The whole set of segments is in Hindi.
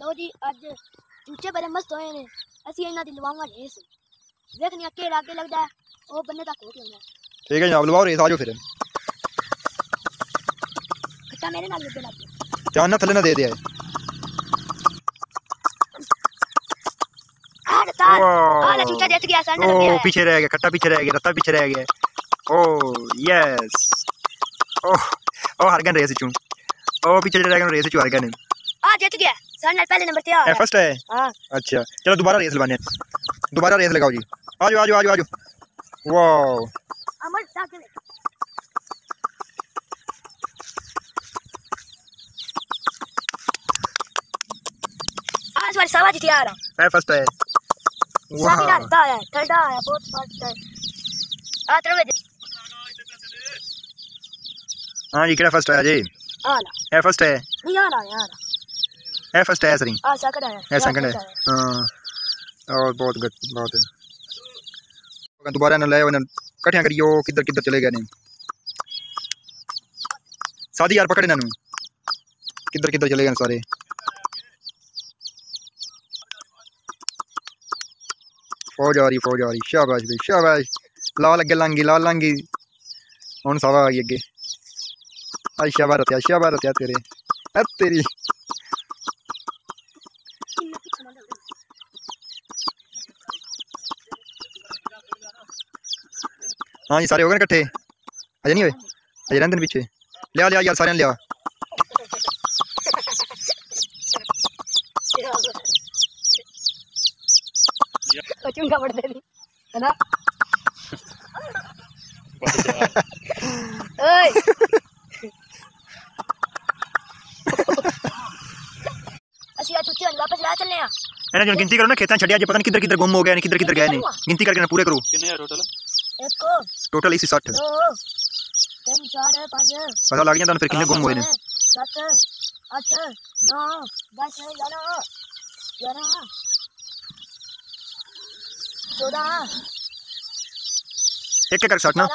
ਲਓ ਜੀ ਅੱਜ ਚੂਚੇ ਬੜੇ ਮਸਤ ਹੋਏ ਨੇ ਅਸੀਂ ਇਹਨਾਂ ਦੀ ਲਵਾਵਾਂ ਰੇਸ ਵੇਖਣੀ ਅੱਕੇ ਲਾਗੇ ਲੱਗਦਾ ਹੈ, ਉਹ ਬੰਨੇ ਤੱਕ ਹੋ ਕੇ ਆਉਣਾ ਠੀਕ ਹੈ ਜਨਾਬ ਲਵਾਓ ਰੇਸ ਆ ਜਾਓ ਫਿਰ ਖੱਟਾ ਮੇਰੇ ਨਾਲ ਲੱਗੇ ਲੱਗ ਗਿਆ ਚਾਨ ਨਾ ਥੱਲੇ ਨਾ ਦੇ ਦੇ ਆਏ ਆ ਰਤਾ ਆ ਲੈ ਚੂਚਾ ਜਿੱਤ ਗਿਆ ਸਾਡਾ ਲੱਗਿਆ ओ है। पीछे रह गया खट्टा पीछे रह गया रत्ता पीछे रह गया ओ यस ओह ओ हार गए रेस चू ओ पीछे रह गए रेस चू हार गए ने आ जित गया सारे पहले नंबर आ फ़र्स्ट है। हाँ। अच्छा चलो दोबारा रेस लगाने दोबारा रेस लगाओ जी। आ जाओ आ जाओ आ जाओ आ जाओ वाओ अमर ताके आज वाली सवाजी तैयार है। ए फ़र्स्ट है। वाह डालता है। ठंडा है बहुत फास्ट है। आ तरवे हाँ जी केड़ा फ़र्स्ट है जी आ ला। ए फ़र्स्ट है। नहीं आ रहा यार है सरी आ सकड़ा है ए सेकंड है हाँ। और बहुत गुड बहुत है दोबारा ना ले कटिया करियो किधर किधर चले गए ने सादी यार पकड़े ना किधर किधर चले गए सारे? फौज आ रही फौज आ रही शाबाश भाई शाबाश। ला लगे लांगी ला लांगी। हूँ सवा आ गई अगे आई शाबाश रत्या शाबाश रत्या तेरे। तेरी। हाँ जी सारे हो गए ना अजय नहीं हुए अजय रहते पीछे। लिया लिया यार सारे लिया। गिनती करो ना खेत छड़िया पता नहीं किधर किधर गुम हो गया किधर किधर गए नहीं। गिनती करके ना पूरे करो। कितने टोटल टोटल इसी 60 पता लग गया फिर कितने गुम हुए एक एक कर 60 ना।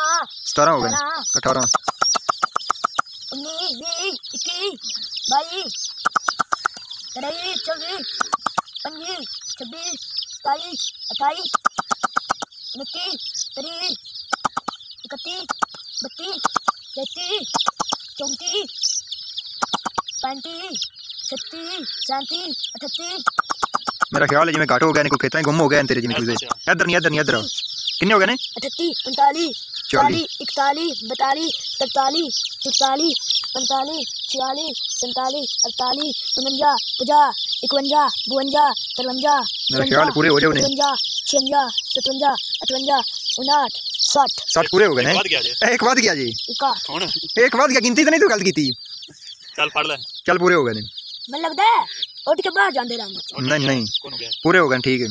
17 हो गए। अठारह उन्नीस बीस बाईस चौबीस पच्चीस छब्बीस सताईस अठाईस उनतीस छत्तीस सैंतीस अठतीस मेरा ख्याल है जिम्मे घट हो गया कोई खेतों गुम हो गया तेरे जिम्मे अच्छा। इधर नहीं इधर नहीं इधर किन्ने हो गए ने? अठतीस उनतालीस चालीस इकतालीस बतालीस तरतालीस पैंतालीस छियालीस सैंतालीस अड़तालीस उनंजा पजा इकवंजा बवंजा तिरवंजा तिरवंजा छवंजा सतवंजा अठवंजा उनाठ साठ। साठ पूरे हो गए एक बात क्या जी? एक बात क्या गिनती तो नहीं तू गलत की चल पढ़ ले। चल पूरे हो गए। मैं लगता है? उठ के बाहर जाते रहेंगे नहीं नहीं। पूरे हो गए ठीक है।